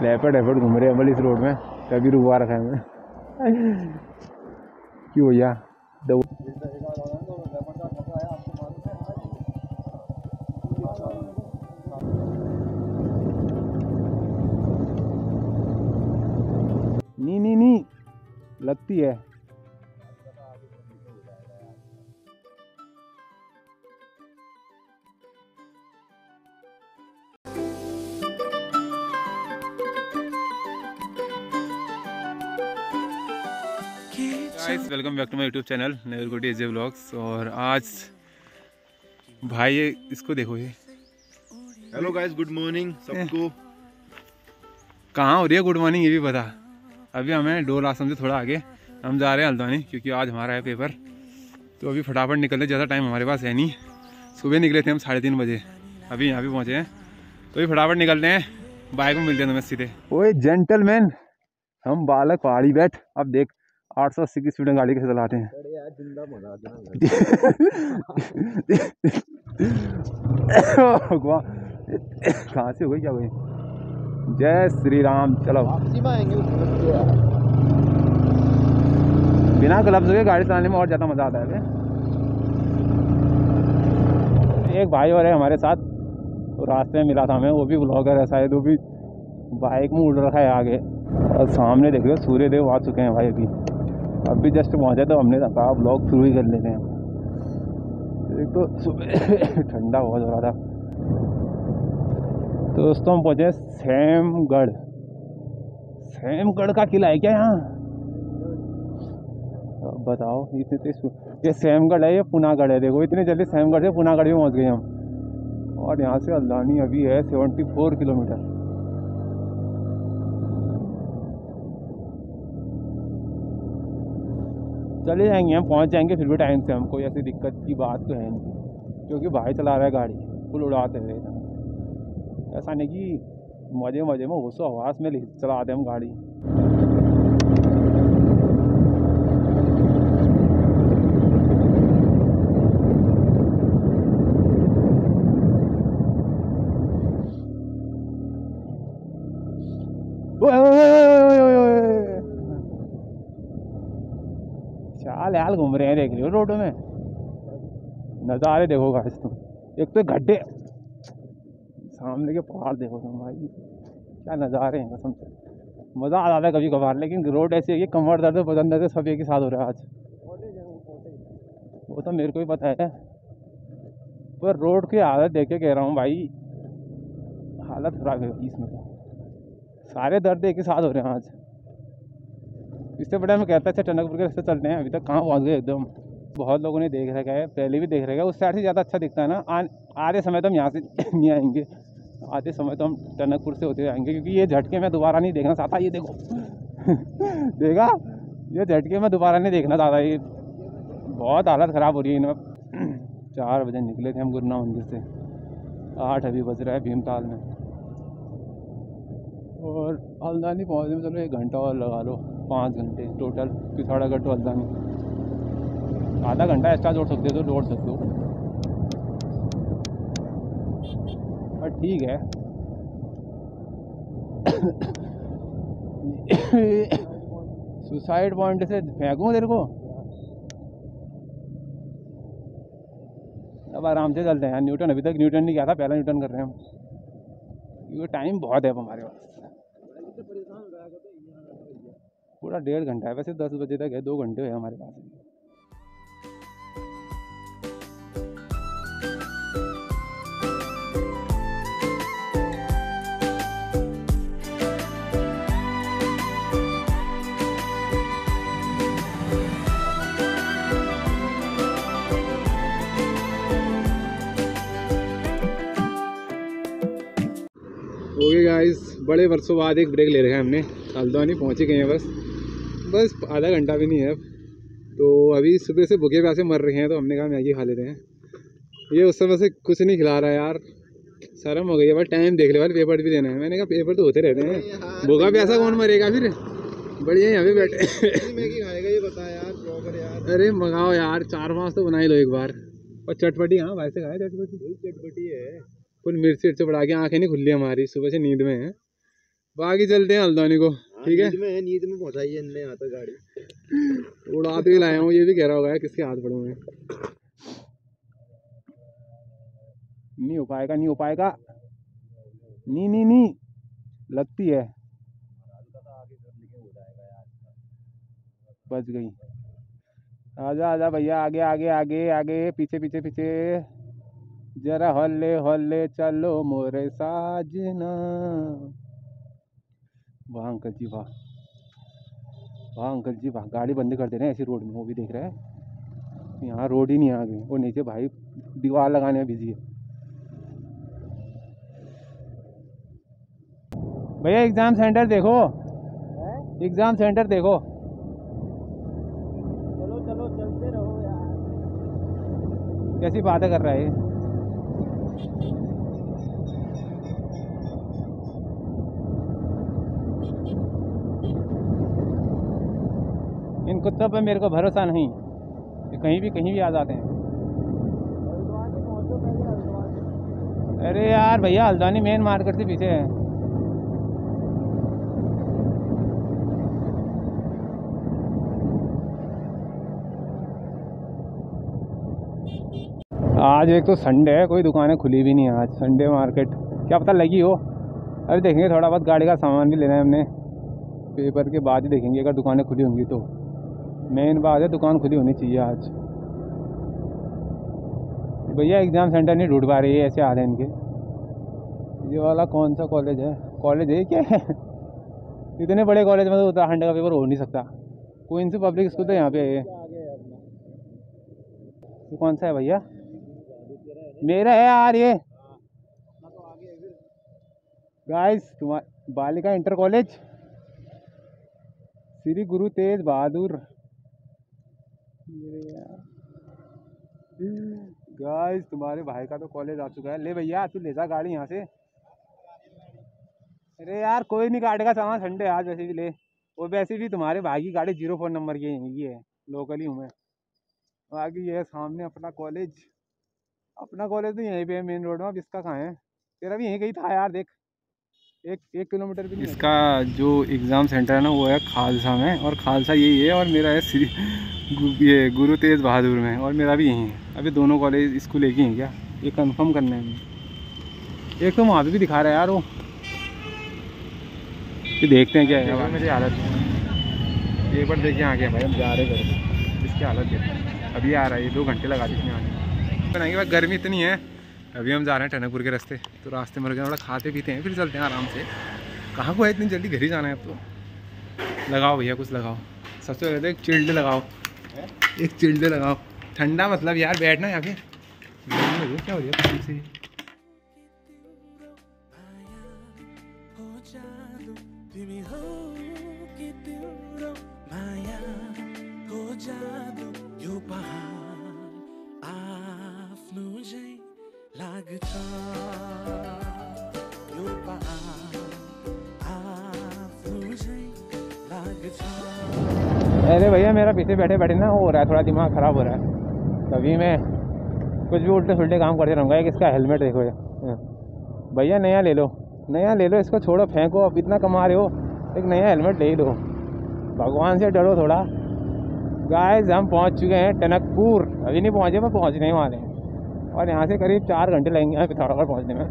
Leopard afford घूम रहे हैं अमल इस रोड में कभी रुकवा रखा है मैं क्यों भैया? दो नी नहीं नी, लगती है। Guys welcome back to my YouTube channel नेवरकोटी AJ vlogs और आज भाई ये इसको देखो ये। हेलो गाइस गुड मॉर्निंग सबको। कहाँ हो रही है गुड मॉर्निंग ये भी बता अभी हमें डोर आश्रम से थोड़ा आगे हम जा रहे हैं हल्द्वानी क्योंकि आज हमारा है पेपर तो अभी फटाफट निकल रहे ज़्यादा टाइम हमारे पास है नहीं। सुबह निकले थे हम साढ़े तीन बजे अभी यहाँ भी पहुँचे हैं। तो अभी फटाफट निकलते हैं बाइक में मिलते हैं तुम्हें सीधे। ओए जेंटलमैन हम बालक पहाड़ी बैठ अब देख। आठ सौ अस्सी की स्पीड में गाड़ी कैसे चलाते हैं? कहाँ से हो गई क्या हुई जय श्री राम चलो। बिना ग्लव्स के गाड़ी चलाने में और ज़्यादा मज़ा आता है बे। एक भाई और है हमारे साथ तो रास्ते में मिला था हमें वो भी ब्लॉगर है शायद वो भी बाइक में उड़ रखा है आगे। और सामने देख रहे हो सूर्य देव आ चुके हैं भाई अभी। अभी जस्ट पहुँचे तो हमने कहा ब्लॉग शुरू ही कर लेते हैं। एक तो सुबह ठंडा बहुत हो रहा था। तो दोस्तों हम पहुँचे सेमगढ़। सेमगढ़ का किला है क्या यहाँ? बताओ, इतने तेज ये सेमगढ़ है, ये पुनागढ़ है। देखो, इतने जल्दी सेमगढ़ से पुनागढ़ भी पहुँच गए हम। और यहाँ से अल्दानी अभी है सेवेंटी फोर किलोमीटर। चले जाएँगे, हम पहुँच जाएँगे, फिर भी टाइम से हम कोई ऐसी दिक्कत की बात तो है नहीं। क्योंकि भाई चला रहा है गाड़ी, फुल उड़ाते हुए। ऐसा नहीं कि मज़े मज़े में होशो हवास में चलाते हम गाड़ी। चाल घूम रहे हैं देख रहे हो रोड में। नज़ारे देखो गाइस तुम। एक तो गड्ढे। सामने के पहाड़ देखो तुम भाई। क्या नज़ारे हैं कसम से। मज़ा आ जाता है कभी कभार लेकिन रोड ऐसी है कि कमर दर्द बदन दर्द सब एक ही साथ हो रहा है आज। वो तो मेरे को भी पता है। पर रोड की हालत देख के कह रहा हूँ भाई, हालत खराब है इसमें तो। सारे दर्द एक ही साथ हो रहे हैं आज। इससे बड़ा मैं कहता अच्छा टनकपुर के रास्ते चलते हैं, अभी तक कहाँ पहुँच गए एकदम? बहुत लोगों ने देख रखा है, पहले भी देख रखा है। उस साइड से ज़्यादा अच्छा दिखता है ना। आधे समय तो हम यहाँ से नहीं आएँगे। आधे समय तो हम टनकपुर से होते आएँगे, क्योंकि ये झटके मैं दोबारा नहीं देखना। चाहता ये देखो। देखा? ये झटके मैं दोबारा नहीं देखना चाहता ये बहुत हालत ख़राब हो रही है। इनमें चार बजे निकले थे हम गुरुना मंदिर से। आठ अभी बज रहा है भीमताल में। और हल्द्वानी पहुँचने में चलो एक घंटा और लगा लो। पाँच घंटे टोटल पिथौरागढ़ टू हल्द्वानी आधा घंटा एक्स्ट्रा जोड़ सकते हो तो जोड़ सकते हो। पर ठीक है। सुसाइड पॉइंट से फेंकूँ तेरे को? अब आराम से चलते हैं। न्यूटन अभी तक न्यूटन नहीं किया था, पहला न्यूटन कर रहे हैं हम। क्योंकि टाइम बहुत है हमारे पास। पूरा डेढ़ घंटा है। वैसे दस बजे तक है, दो घंटे है हमारे पास। ओके गाइस बड़े वर्षों बाद एक ब्रेक ले रखे हैं हमने। हल्द्वानी पहुँच ही गए हैं बस बस आधा घंटा भी नहीं है। अब तो अभी सुबह से भूखे प्यासे मर रहे हैं तो हमने कहा मैगी खा लेते हैं। ये उस समय से कुछ नहीं खिला रहा यार। शर्म हो गई है भाई टाइम देख ले भाई पेपर भी देना है। मैंने कहा पेपर तो होते रहते हैं। भूखा प्यासा कौन मरेगा फिर? बढ़िया यहाँ पे बैठे। मैगी खाएगा ये बता यार यार। अरे मंगाओ यार चार पाँच तो बना ही लो एक बार। और चटपटी हाँ भाई से खाए चटपटी? चटपटी है। फुल मिर्ची उर्ची बढ़ा के आँखें नहीं खुली हमारी सुबह से नींद में है। बाकी चलते हैं हल्द्वानी को। ठीक है? नींद में नींद में पहुंचाई है इनने यहाँ गाड़ी। उड़ाते ही लाया हूँ ये भी कह रहा होगा किसके हाथ पड़े हैं। नहीं हो पाएगा नहीं हो पाएगा। नहीं नहीं नहीं लगती है। बच गई। आजा आजा भैया आगे आगे आगे आगे पीछे पीछे पीछे। जरा हल्ले हल्ले चलो मोरे साजना। वाह अंकल जी वाह वाह अंकल जी वाह गाड़ी बंद कर दे रहे हैं ऐसी रोड में वो भी देख रहे हैं। यहाँ रोड ही नहीं आ गई और नीचे भाई दीवार लगाने में बिज़ी है। भैया एग्ज़ाम सेंटर देखो। एग्ज़ाम सेंटर देखो। चलो चलो चलते रहो यार। कैसी बातें कर रहा है कुत्तों पे मेरे को भरोसा नहीं कहीं भी कहीं भी आ जाते हैं। अरे यार भैया, हल्द्वानी मेन मार्केट से पीछे है। आज एक तो संडे है, कोई दुकानें खुली भी नहीं है आज संडे मार्केट क्या पता लगी हो? अरे देखेंगे, थोड़ा बहुत गाड़ी का सामान भी लेना है हमने। पेपर के बाद ही देखेंगे, अगर दुकानें खुली होंगी तो। मेन बात है दुकान खुली होनी चाहिए आज भैया एग्ज़ाम सेंटर नहीं ढूंढ पा रही है ऐसे हाल है इनके ये वाला कौन सा कॉलेज है कॉलेज है क्या है इतने बड़े कॉलेज में तो उत्तराखंड का पेपर हो नहीं सकता कोई पब्लिक स्कूल तो यहाँ पे है ये कौन सा है भैया मेरा है यार ये तो गाइस तुम्हारा बालिका इंटर कॉलेज श्री गुरु तेज बहादुर गाइस तुम्हारे भाई का तो कॉलेज आ चुका है। ले भैया तू ले जा गाड़ी यहाँ से। अरे यार, कोई नहीं काटेगा सामान संडे आज वैसे भी ले। वो वैसे भी तुम्हारे भाई की गाड़ी ज़ीरो फोर नंबर की है लोकल ही मैं। बाकी ये सामने अपना कॉलेज अपना कॉलेज तो यहीं पे है मेन रोड में। अब इसका कहाँ है? तेरा भी यहीं कहीं था यार, देख। एक एक किलोमीटर भी इसका जो एग्ज़ाम सेंटर है ना, वो है खालसा में। और खालसा यही है, और मेरा है श्री ये गुरु तेज बहादुर में और मेरा भी यहीं है। अभी दोनों कॉलेज स्कूल एक ही हैं क्या? ये कंफर्म करना है। एक तो वहाँ पे भी दिखा रहा है यार वो। ये देखते हैं क्या है। मेरी हालत एक बार देखिए आगे, भाई, हम जा रहे घर इसकी हालत देखो। अभी आ रहा है, ये दो घंटे लगा दी इसने आने बनाएँगे भाई, गर्मी इतनी है। अभी हम जा रहे हैं टनकपुर के रास्ते। तो रास्ते में थोड़ा खाते पीते हैं, फिर चलते हैं आराम से। कहाँ को है इतनी जल्दी? घर ही जाना है अब तो। लगाओ भैया, कुछ लगाओ। सबसे पहले तो चिल्ड लगाओ। एक चिल्डे लगाओ। ठंडा मतलब यार बैठना यहाँ पे क्या हो कब से लाग्छ अरे भैया मेरा पीछे बैठे बैठे ना हो रहा है, थोड़ा दिमाग ख़राब हो रहा है। तभी मैं कुछ भी उल्टे सुलटे काम करते रहूँगा, एक इसका हेलमेट देखो ये। हाँ। भैया नया ले लो, नया ले लो, इसको छोड़ो, फेंको, अब इतना कमा रहे हो, एक नया हेलमेट ले लो। भगवान से डरो थोड़ा। गाइस हम पहुँच चुके हैं टनकपुर। अभी नहीं पहुँचे, पर पहुँचने वाले हैं। और यहाँ से करीब चार घंटे लगेंगे पिथौरागढ़ पहुँचने में।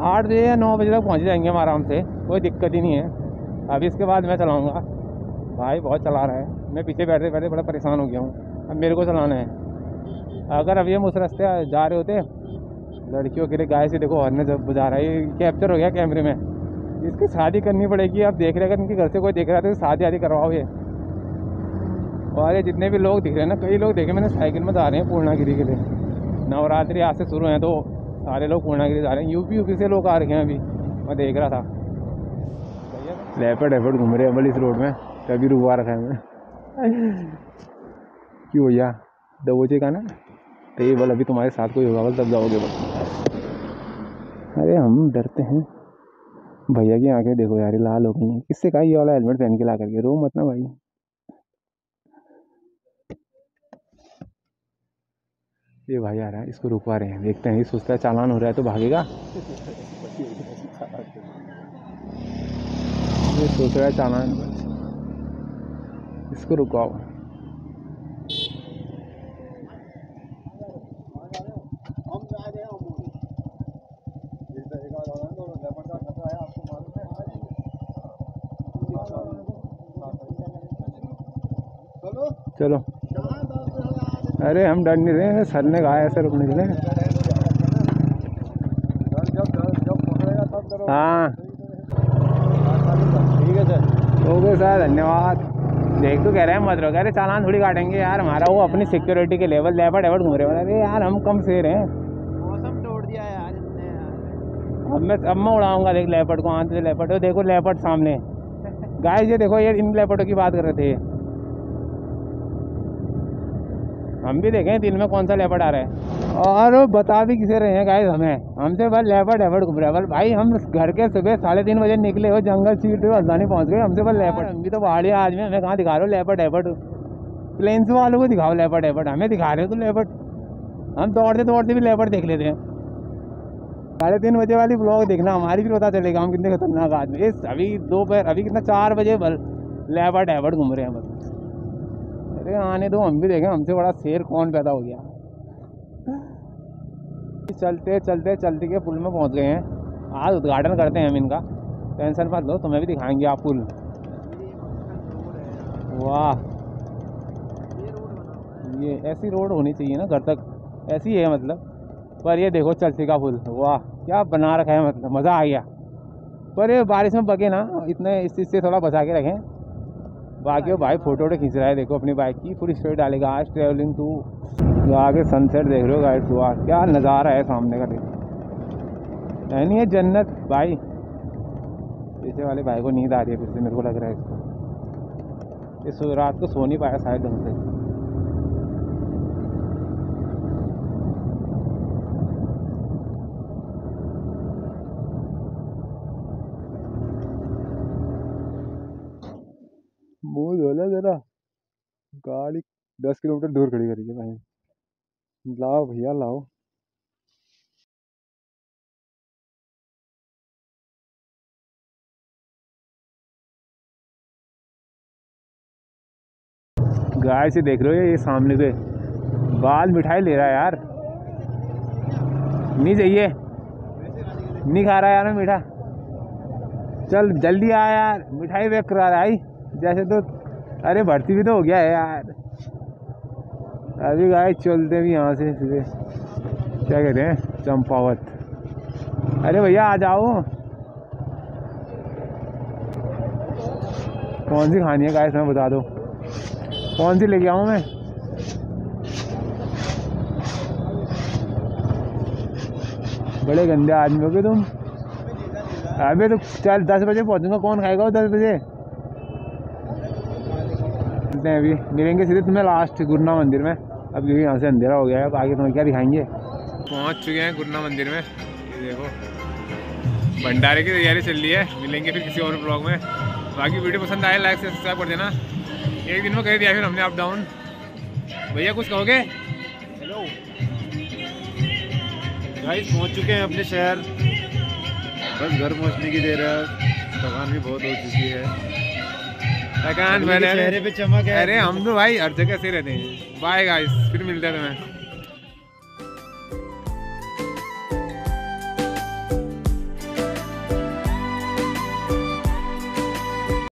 आठ बजे या नौ बजे तक पहुँच जाएँगे हम आराम से, कोई दिक्कत ही नहीं है। अभी इसके बाद मैं चलाऊँगा। भाई, बहुत चला रहा है। मैं पीछे बैठे बैठे बड़ा परेशान हो गया हूँ। अब मेरे को चलाना है। अगर अभी हम उस रास्ते जा रहे होते, लड़कियों के लिए गाय से देखो, हरने जब बुझा रहा है कैप्चर हो गया कैमरे में। इसकी शादी करनी पड़ेगी अब देख रहे अगर इनके घर से कोई देख रहा था तो शादी आदि करवाओ ये। और ये जितने भी लोग दिख रहे हैं ना, कई लोग देखे, मैंने साइकिल में जा रहे हैं पूर्णागिरी के लिए। नवरात्रि आज से शुरू हैं तो सारे लोग पूर्णागिरी जा रहे हैं। यूपी यूपी से लोग आ रहे हैं अभी। मैं देख रहा था। लेपर्ड एफर्ड घूम रहे हैं बल इस रोड में। तभी रुकवा रखा है क्यों भैया? दबोचे का ना? तो ये बल, अभी तुम्हारे साथ कोई होगा, बल, तब जाओगे बल। अरे हम डरते हैं। भैया की आँखें देखो यार लाल हो गई हैं। किससे कहा ये वाला हेलमेट पहन के ला करके? रो मत ना भाई। ये भाई आ रहा है, इसको रुकवा रहे हैं। देखते हैं, ये सोचता है चालान हो रहा है तो भागेगा। ये सोच रहा है चालान। इसको रुकाओ। चलो। अरे, हम डर नहीं रहे, सर ने कहा ऐसे रुकने के लिए हाँ। ठीक है, सर। ओके, सर, धन्यवाद। देख तो कह रहे हैं मत रहो। कह रहे चालान थोड़ी काटेंगे यार हमारा वो अपनी सिक्योरिटी के लेवल लेवल एवट घूम रहे हैं। अरे यार हम कम से रहे हैं। मौसम तोड़ दिया यार अब मैं अब मैं उड़ाऊँगा देख लेपर्ड को आंत से लेपर्ड देखो लेपर्ड सामने। गाय ये देखो ये इन लेपर्डों की बात कर रहे थे। हम भी देखें दिन में कौन सा लेपर्ड आ रहा है। और वो बता भी किसे रहे हैं गाइस हमें। हमसे बस लेपर्ड लेपर्ड घूम रहे हैं। बस भाई हम घर के सुबह साढ़े तीन बजे निकले हो जंगल सीट पे हल्दानी पहुँच गए। हमसे बस लेपर्ड हम भी तो पहाड़ी आदमी हमें कहाँ दिखा रहे हो लेपर्ड लेपर्ड प्लेन्स वालों को दिखाओ लेपर्ड लेपर्ड हमें दिखा रहे हो तो लेपर्ड हम दौड़ते दौड़ते भी लेपर्ड देख लेते हैं। साढ़े तीन बजे वाली ब्लॉग देखना हमारी भी पता चलेगा हम कितने खतरनाक आदमी इस अभी दोपहर अभी कितना चार बजे बल लेबर डेवर्ड घूम रहे हैं बस। अरे आने दो, हम भी देखें, हमसे बड़ा शेर कौन पैदा हो गया? चलते चलते चलते के पुल में पहुँच गए हैं। आज उद्घाटन करते हैं हम इनका। टेंशन मत लो, तुम्हें भी दिखाएँगे आप पुल। वाह। ये ऐसी रोड होनी चाहिए ना घर तक। ऐसी है मतलब। पर ये देखो चलती का पुल। वाह, क्या बना रखा है मतलब मज़ा आ गया। पर ये बारिश में बगे ना, इतने इस चीज़ से थोड़ा बचा के रखें। बाकी भाई फ़ोटो वोटो खींच रहा है, देखो अपनी बाइक की पूरी स्टोरी डालेगा, आज ट्रेवलिंग टू आगे सनसेट देख रहे हो गाइड हुआ क्या नज़ारा है सामने का देखो। नहीं है जन्नत? भाई, पीछे वाले भाई को नींद आ रही है फिर से, मेरे को लग रहा है इसको। इस रात को सो नहीं पाया शायद ढंग से। मुँह धोला जरा। गाड़ी दस किलोमीटर दूर खड़ी करी है भाई। लाओ भैया, लाओ। गाय से देख रहे हो ये सामने पे बाल मिठाई ले रहा है यार। नहीं चाहिए। नहीं खा रहा यार मीठा। चल, जल्दी आ यार। मिठाई पैक करा रहा है आई जैसे तो अरे भर्ती भी तो हो गया है यार। अभी गाय चलते भी यहाँ से सीधे। क्या कहते हैं? चंपावत। अरे भैया आ जाओ कौन सी खानी है गाय समय बता दो। कौन सी लेके आऊँ मैं? बड़े गंदे आदमी हो गए तुम। अभी तो चल, दस बजे पहुंचूँगा। कौन खाएगा वो दस बजे? मिलते हैं अभी। मिलेंगे सीधे तुम्हें लास्ट गुरना मंदिर में। अब क्योंकि यहाँ से अंधेरा हो गया है अब आगे तुम्हें क्या दिखाएँगे? पहुँच चुके हैं गुरना मंदिर में। देखो भंडारे की तैयारी चल रही है। मिलेंगे फिर किसी और ब्लॉग में। बाकी वीडियो पसंद आए लाइक से सब्सक्राइब कर देना। एक दिन में कर दिया फिर हमने अप डाउन भैया कुछ कहोगे? हेलो गाइस पहुँच चुके हैं अपने शहर। बस घर पहुँचने की देर है। थकान भी बहुत हो चुकी है। थकान मैंने चेहरे पे चमक है। अरे हम तो भाई हर जगह से रहते हैं। बाय गाइस फिर मिलते हैं तुम्हें।